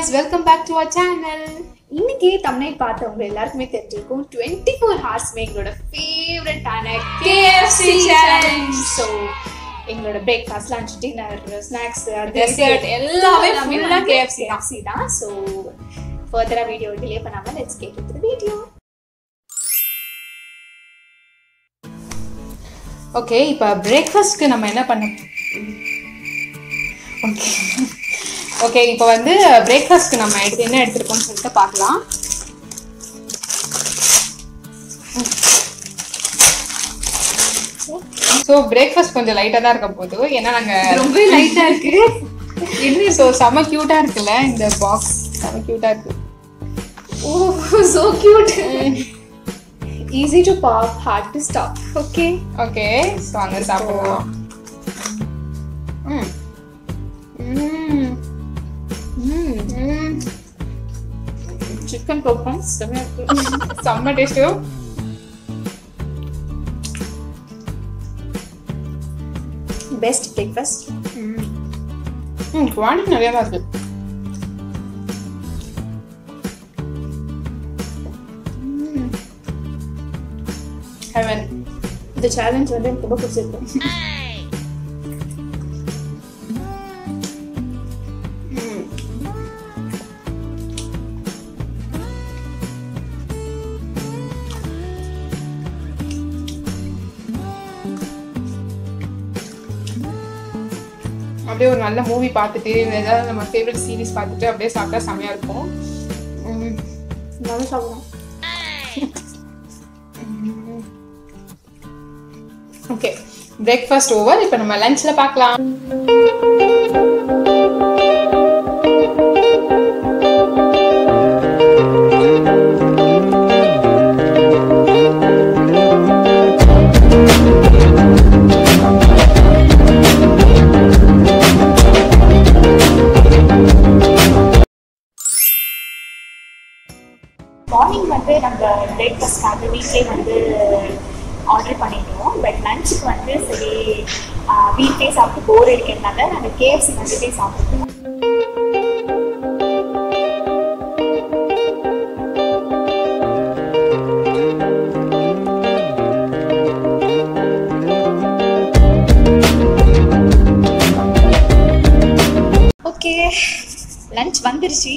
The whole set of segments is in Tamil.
guys, welcome back to our channel. இன்னைக்கு தமிழ் பார்த்தவங்க எல்லாருக்குமே தெரிஞ்சிருக்கும் டுவெண்ட்டி ஃபோர் ஹார்ஸ்மே எங்களோட ஃபேவரட்டான KFC challenge. ஸோ எங்களோட breakfast lunch dinner snacks Dessert எல்லாமே KFC தான். கேஎஃப்சி தான் ஸோ ஃபர்தராக வீடியோ டிலே பண்ணாமல் let's get with video okay இப்போ பிரேக்ஃபாஸ்ட்க்கு நம்ம என்ன பண்ண ஓகே ஓகே இப்போ வந்து பிரேக்ஃபாஸ்ட்க்கு நம்ம எடுத்து என்ன எடுத்துருக்கோம்னு சொல்லிட்டு பார்க்கலாம். ஸோ பிரேக்ஃபாஸ்ட் கொஞ்சம் லைட்டாக தான் இருக்க போகுது. ஏன்னா நாங்கள் ரொம்ப லைட்டா இருக்கு. என்ன? ஸோ செம க்யூட்டாக இருக்குல்ல இந்த பாக்ஸ் செம க்யூட்டாக இருக்கு. ஓ so cute easy to pop hard to stop okay okay so அங்கே சாப்பிடலாம் சிக்கன் பாப்கார்ன் செம்மையா இருக்கு செம்ம டேஸ்ட்டு பெஸ்ட் பிரேக்ஃபாஸ்ட் ம் குவான்டிட்டி நிறையா தான் இருக்கு. ஹெவன் இந்த சேலஞ்ச் வந்து எனக்கு ரொம்ப பிடிச்சிருக்கு. அப்படியே ஒரு நல்ல மூவி பார்த்துட்டு ஏதாவது நம்ம ஃபேவரட் சீரிஸ் பார்த்துட்டு அப்படியே சாப்பிட்டா செம்மையா இருக்கும். நல்லா சாப்பிடலாம் ஓகே பிரேக்ஃபாஸ்ட் ஓவர் இப்போ நம்ம லஞ்சில் பார்க்கலாம். மார்னிங் வந்து நம்ம பிரேக்ஃபாஸ்ட்காக வீட்லேயே வந்து ஆர்டர் பண்ணிட்டோம். பட் லஞ்சுக்கு வந்து சரி வீட்லேயே சாப்பிட்டு போர் இருக்கிறதுனால நாங்கள் கேஎஃப்சி வந்துட்டே சாப்பிட்டோம். ஓகே லஞ்ச் வந்துருச்சு.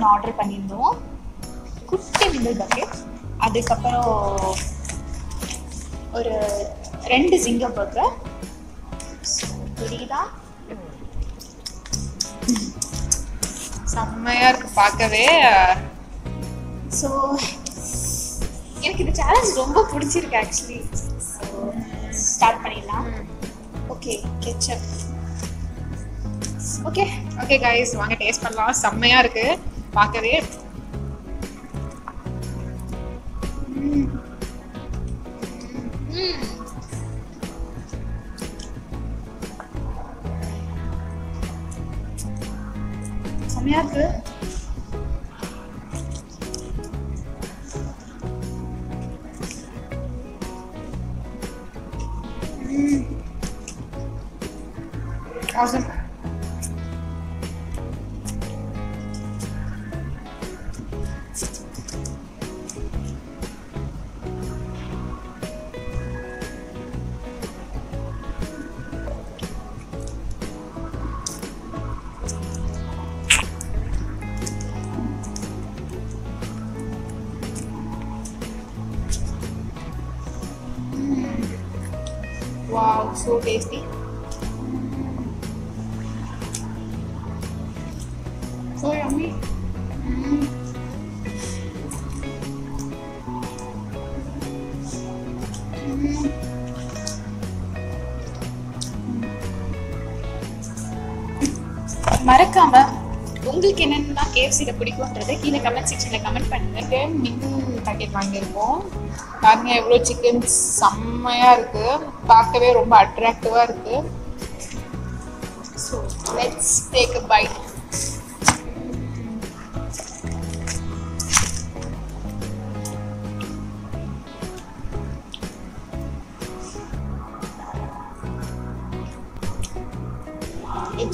ஒன்று ஆர்டர் பண்ணியிருந்தோம். குட்டி மிங்கிள் பக்கெட் அதுக்கப்புறம் ஒரு ரெண்டு ஜிங்கர் பர்கர் புரியுதா? செம்மையா இருக்கு பார்க்கவே. ஸோ எனக்கு இந்த சேலஞ்ச் ரொம்ப பிடிச்சிருக்கு ஆக்சுவலி ஸ்டார்ட் பண்ணிடலாம். Okay ketchup okay okay guys வாங்க டேஸ்ட் பண்ணலாம். செம்மையா இருக்கு. பார்க்கவே செம்மையா இருக்கு awesome so tasty. So yummy. மறக்காம கேஎஃப்சியில் பிடிக்கும்ன்றதை கீழே கமெண்ட் செக்ஷனில் கமெண்ட் பண்ணுங்க. மின் பாக்கெட் வாங்கியிருக்கோம். பாருங்க எவ்வளோ சிக்கன் செம்மையாக இருக்கு. பார்க்கவே ரொம்ப அட்ராக்டிவாக இருக்கு. So let's take a bite it's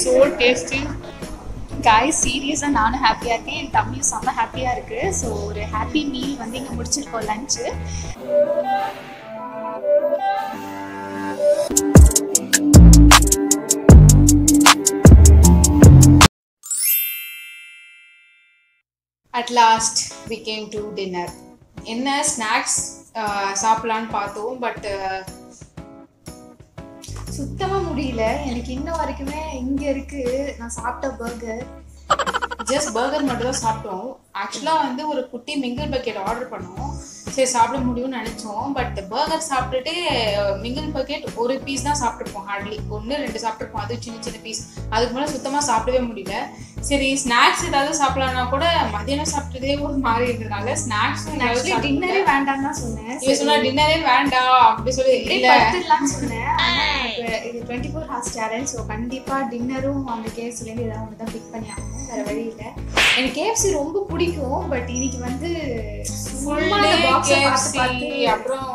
so tasty. காய் சீரியஸாக நானும் ஹாப்பியாக இருக்கேன். என் தம்பியும் செம்ம ஹாப்பியாக இருக்குது ஸோ ஒரு ஹாப்பி மீல் வந்து இங்கே முடிச்சிருக்கோம் lunch at last we came to dinner என்ன ஸ்நாக்ஸ் uh, சாப்பிட்லான்னு பார்த்தோம் பட் சுத்தமாக முடியல. எனக்கு இன்ன வரைக்குமே இங்கே இருக்குது நான் சாப்பிட்ட பர்கர் ஜஸ்ட் பர்கர் மட்டும் தான் சாப்பிட்டோம். ஆக்சுவலாக வந்து ஒரு குட்டி மிங்கிள் பக்கெட் ஆர்டர் பண்ணோம். சரி சாப்பிட முடியும்னு நினச்சோம். பட் பர்கர் சாப்பிட்டுட்டு மிங்கிள் பக்கெட் ஒரு பீஸ் தான் சாப்பிட்ருப்போம் ஹார்ட்லி ஒன்று ரெண்டு சாப்பிட்ருப்போம் அது சின்ன சின்ன பீஸ் அதுக்கு மேலே சுத்தமாக சாப்பிடவே முடியல. சரி ஸ்நாக்ஸ் ஏதாவது சாப்பிடலாம்னா கூட மதியானம் சாப்பிட்டதே ஒரு மாதிரி இருந்ததுனால ஆக்சுவலி டின்னரே வேண்டாம் தான் சொன்னேன். சொன்னா டின்னரே வேண்டாம் அப்படி சொல்லி இல்ல. சொன்னேன். இது twenty four hours challenge so கண்டிப்பாக டின்னரும் அந்த கேஎஃப்சிலேருந்து ஏதாவது ஒன்று தான் பிக் பண்ணி ஆகணும். வேறு வழி இல்லை. எனக்கு கேஎஃப்சி ரொம்ப பிடிக்கும் பட் இன்னைக்கு வந்து அப்புறம்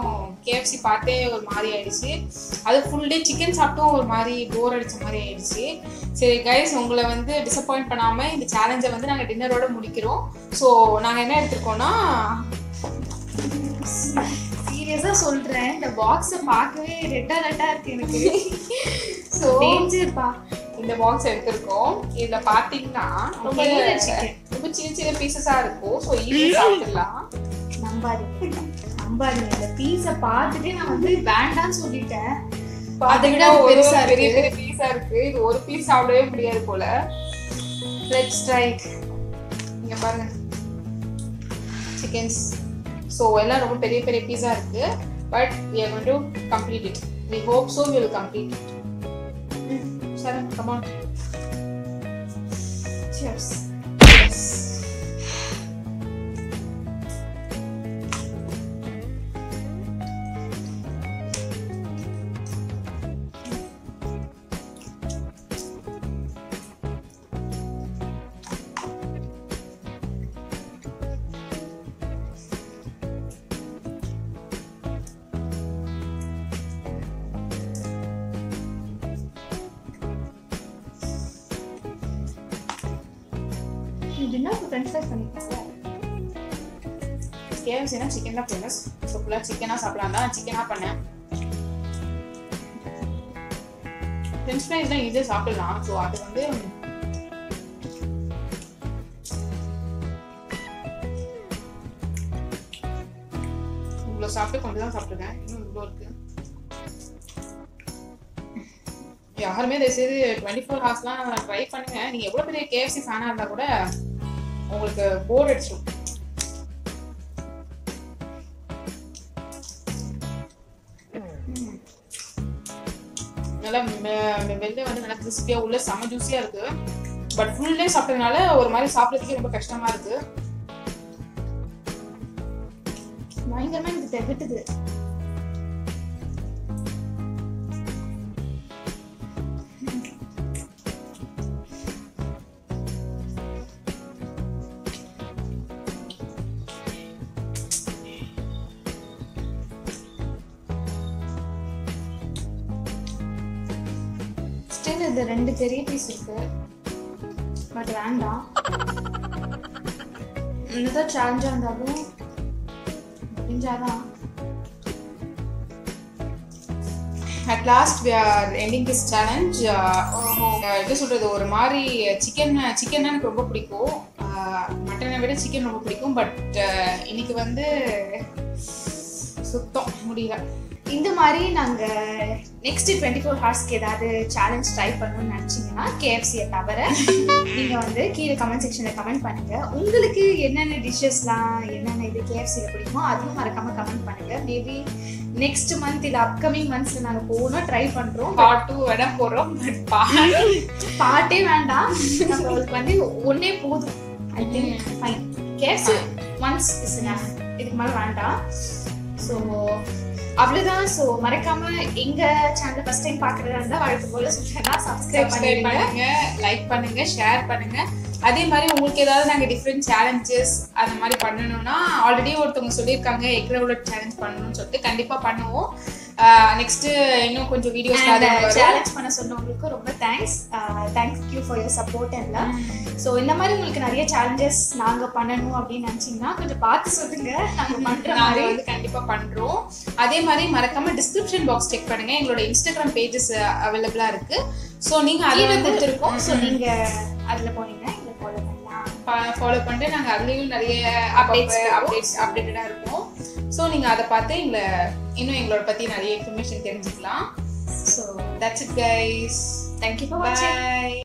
கேஎஃப்சி பார்த்தே ஒரு மாதிரி ஆயிடுச்சு. அது ஃபுல் டே சிக்கன் சாப்பிட்டும் ஒரு மாதிரி போர் அடிச்ச மாதிரி ஆயிடுச்சு. சரி கைஸ் உங்களை வந்து டிசப்பாயிண்ட் பண்ணாம இந்த சேலஞ்சை வந்து நாங்கள் டின்னரோட முடிக்கிறோம். ஸோ நாங்கள் என்ன எடுத்திருக்கோம்னா சீரியஸாக சொல்கிறேன் இந்த பாக்ஸை பார்க்கவே ரெட்டா ரெட்டா இருக்கு எனக்கு. ஸோ டேஞ்சர்ப்பா இந்த பாக்ஸ் எடுத்திருக்கோம். இதுல பாத்தீங்கன்னா ரொம்ப. ரொம்ப சின்ன சின்ன பீசஸா இருக்கும். ஸோ ஈஸி சாப்பிடலாம் நம்பாதீங்க. நம்பாதீங்க. இந்த பீஸை பார்த்துட்டு நான் வந்து வேண்டாம்னு சொல்லிட்டேன். அதை விட பெருசா பெரிய. பெரிய பீஸா இருக்கு. இது ஒரு பீஸ் சாப்பிடவே முடியாது போல. லெட்ஸ் ரைட் இங்க பாருங்க. சிக்கன்ஸ் ஸோ எல்லாம் ரொம்ப பெரிய பெரிய பீஸா இருக்கு but are going to complete it we hope so we will complete it சரி on சியர்ஸ் அப்படின்னா இப்போ ஃப்ரெஞ்ச் ஃப்ரைஸ் பண்ணிருக்காங்க கேஎஃப்சினா சிக்கன் தான் ஃபேமஸ் ஸோ ஃபுல்லாக சிக்கனாக சாப்பிடலாம் தான் சிக்கனாக பண்ணேன் ஃப்ரெஞ்ச் ஃப்ரைஸ் தான் ஈஸியாக சாப்பிடலாம். ஸோ அது வந்து இவ்வளோ சாப்பிட்டு கொஞ்சம் தான் சாப்பிட்ருக்கேன் இன்னும் இவ்வளோ இருக்கு. யாருமே தயவுசெய்து டுவெண்ட்டி ஃபோர் ஹவர்ஸ்லாம் ட்ரை பண்ணுங்க. நீங்கள் எவ்வளோ பெரிய கேஎஃப்சி ஃபேனாக இருந்தால் கூட உங்களுக்கு போர் அடிச்சிடும் நல்லா வெளில வந்து நல்லா கிறிஸ்பியா உள்ள செம ஜூஸியா இருக்கு. பட் ஃபுல் டே சாப்பிட்டதுனால ஒரு மாதிரி சாப்பிட்றதுக்கே ரொம்ப கஷ்டமா இருக்கு. பயங்கரமா எனக்கு தகட்டுது. ஸ்டில் இது ரெண்டு பெரிய பீஸ் இருக்கு. பட் வேண்டாம். என்னதான் சேலஞ்சாக இருந்தாலும் முடிஞ்சாதான். At last we are ending this challenge எப்படி சொல்றது? ஒரு மாதிரி சிக்கன் சிக்கன் எனக்கு ரொம்ப பிடிக்கும். மட்டனை விட சிக்கன் ரொம்ப பிடிக்கும். பட் இன்னைக்கு வந்து சுத்தம். முடியல. இந்த மாதிரி நாங்கள் நெக்ஸ்ட் டுவெண்ட்டி ஃபோர் ஹவர்ஸ்க்கு ஏதாவது சேலஞ்ச் ட்ரை பண்ணணும்னு நினச்சிங்கன்னா கேஎஃப்சியை தவிர நீங்கள் வந்து கீழே கமெண்ட் செக்ஷனில் கமெண்ட் பண்ணுங்கள் உங்களுக்கு என்னென்ன டிஷ்ஷஸ்லாம் என்னென்ன இது கேஎஃப்சியில் பிடிக்குமோ அதுவும் மறக்காமல் கமெண்ட் பண்ணுங்கள் மேபி நெக்ஸ்ட் மந்த் இல்ல அப்கமிங் மந்த்ஸ்ல நாங்க போகணும் ட்ரை பண்றோம். பார்ட் டூ வேணா போறோம். பாட்டே வேண்டாம். நம்மளுக்கு வந்து ஒன்னே போதும். I think fine KFC once is இதுக்கு மேல வேண்டாம். ஸோ அவ்வளவுதான். ஸோ மறக்காம எங்க சேனல் ஃபர்ஸ்ட் டைம் பாக்குறதா இருந்தா வழக்கு போல சொல்றேன்னா சப்ஸ்கிரைப் பண்ணுங்க லைக் பண்ணுங்க ஷேர் பண்ணுங்க. அதே மாதிரி உங்களுக்கு ஏதாவது நாங்க டிஃப்ரெண்ட் சேலஞ்சஸ் அந்த மாதிரி பண்ணணும்னா ஆல்ரெடி ஒருத்தவங்க சொல்லியிருக்காங்க எக் ரெகுலர் சேலஞ்ச் பண்ணணும்னு சொல்லிட்டு கண்டிப்பா பண்ணுவோம். நெக்ஸ்ட் இன்னும் கொஞ்சம் வீடியோஸ் சேலஞ்ச் பண்ண சொன்னவங்களுக்கு ரொம்ப thanks thanks you for your support எல்லாம் ஸோ இந்த மாதிரி உங்களுக்கு நிறைய சேலஞ்சஸ் நாங்க பண்ணணும் அப்படின்னு நினைச்சீங்கன்னா கொஞ்சம் பார்த்து சொல்லுங்க. நாங்க பண்ற நாங்க மாதிரி. வந்து கண்டிப்பா பண்றோம். அதே மாதிரி மறக்காம டிஸ்கிரிப்ஷன் பாக்ஸ் செக் பண்ணுங்க. எங்களோட இன்ஸ்டாகிராம் பேஜஸ் அவைலபிளா இருக்கு. சோ நீங்க கீழே அதில் கொடுத்துருக்கோம். ஸோ ம். நீங்க அதுல போனீங்கன்னா எங்களை ஃபாலோ பண்ணலாம். ஃபாலோ பண்ணிட்டு நாங்க அதுலயும் நிறைய அப்டேட்ஸ். அப்டேட்ஸ் அப்டேட்டடா இருப்போம். ஸோ நீங்க அதை பார்த்து எங்களை இன்னும் எங்களோட பத்தி நிறைய இன்ஃபர்மேஷன் தெரிஞ்சுக்கலாம். So that's it guys thank you for வாட்சிங் பை